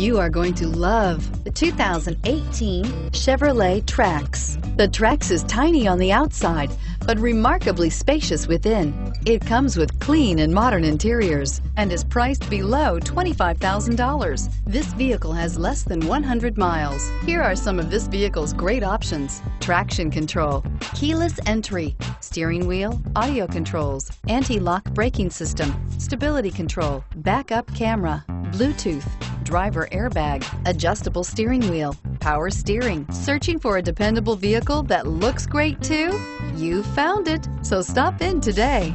You are going to love the 2018 Chevrolet Trax. The Trax is tiny on the outside, but remarkably spacious within. It comes with clean and modern interiors and is priced below $25,000. This vehicle has less than 100 miles. Here are some of this vehicle's great options. Traction control, keyless entry, steering wheel, audio controls, anti-lock braking system, stability control, backup camera, Bluetooth, driver airbag, adjustable steering wheel, power steering. Searching for a dependable vehicle that looks great too? You found it, so stop in today.